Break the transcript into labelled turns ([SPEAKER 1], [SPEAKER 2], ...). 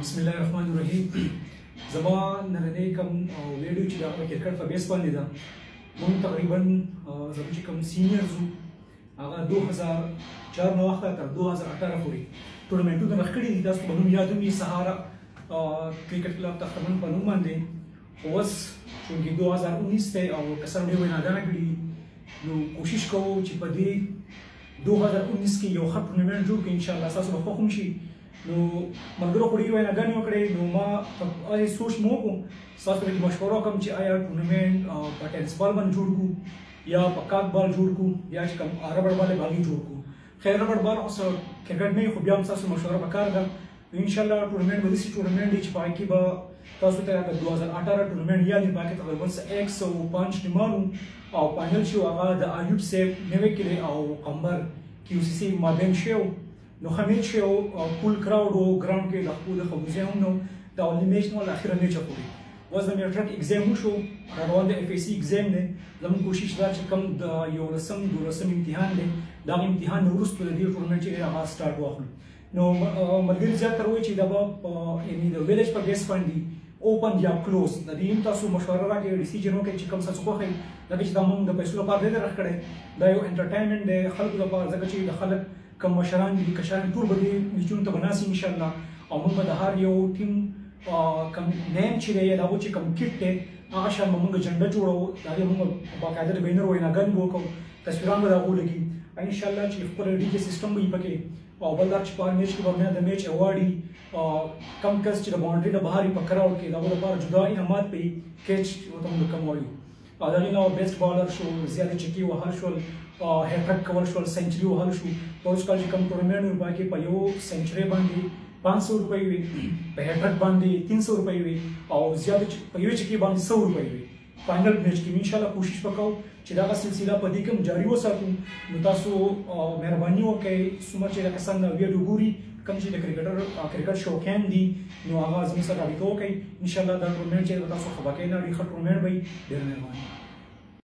[SPEAKER 1] بسم الله الرحمن الرحیم زما نننې کوم ویډیو چې دا په کرکټ په بیس باندې ده مونږ تقریبا زموږ چې کوم سینیئرز وو هغه 2004 نه وخته تر 2018 پورې ټورنمنټونه مخ کړي دي تاسو به نوم یاد وي سهارا کرکټ کلب تختمن په نوم باندې اوس چې 2019 ته او کسان ډېر ویناګانې کړي نو کوشش کوو چې په دې 2019 کې یو ښه ټورنمنټ جوړ کړئ ان شاء الله تاسو به خوښ هم شي نو ملګرو خو ډېرې ویناګانې وکړې نو ما هغې سوچ مو وکړو ستاسو ته دې مشوره وکړم چې آیا ټورنمنټ په ټینس بال باندې جوړ کړو یا په کاک بال جوړ کړو یا چې کوم ربړ بال یې باغي جوړ کړو خیر ربړ بال اوس کرکټ نه خو بیا هم ستاسو مشوره پکار ده نو ان شاء الله ټورنمنټ به داسې ټورنمنټ وي چې په هغه کې به تاسو ته د 2018 ټورنمنټ یاد وي په هغه کې تقریبا څه 105 ټیمان او فاینل چې هغه د ایوب صاحب نوې کړې او قمبر کیو سی سی مابین شو نو خمیت شو او فول کراود او ګراوند کې د خپل خبرځي هم نو دا ولې میچ نو اخیره میچ کوي وز د میټرک ایگزام وشو روان د اف ای سی ایگزام دی زموږ کوشش دا چې کم د یو لسم دولسم امتحان دی دا امتحان وروسته د دې ټورنمنټ چې هغه سټارټ واخلو نو ملګری زیات تر وایي چې دا به یعنی د ویلیج په بیس باندې اوپن یا کلوز د دې هم تاسو مشوره راکړئ ډیسیژن وکړئ چې کوم څه څه خوښوي لکه چې دا موږ د پیسو لپاره دی درخ کړی دا یو انټرټینمنټ دی خلکو لپاره ځکه چې د خلک کم مشران دي کشران ټول به دې نجونو ته بناسي ان شاء الله او موږ به د هر یو ټیم کم نیم چې دی یا د هغو چې کم کټ دی هغه شان به موږ جنډه جوړو د هغې موږ په باقاعده د بینر ویناګانې به وکړو تصویران به د هغو لګي ان شاء الله چې خپل ډي جي سیسټم به یې پکې او بل دا چې په هر میچ کې به مین د میچ ایوارډ وي او کم کس چې د باونډري نه بهر وي په کراوډ کې د هغو لپاره جدا انعامات به وي کیچ ورته موږ کم وایو او د هغې نه بیسټ بالر شو زیاتې چکې وهل شول هیټرک کول شول سنچري وهل شو په اوس کال چې کوم ټورنمنټ وي په هغې کې په یو سنچرۍ باندې پنځ سو روپۍ وي په هیټرک باندې تین سو روپۍ وي او زیاتې په یوې چکې باندې سو روپۍ وي په هنډرډ میچ کې ان شاء الله کوشش وکاو چې دا سلسله په دې کوم جاری وساتو نو تاسو مهرباني وکړئ سمه چې لکه څنګه ویډیو ګوري کوم چې د کرکټر کرکټ شوقین دي نو هغه زموږ سره رابطه وکړئ ان شاء الله دا ټورنمنټ چې تاسو خبرکې نه ډېر ښه ټورنمنټ وي ډېر مهرباني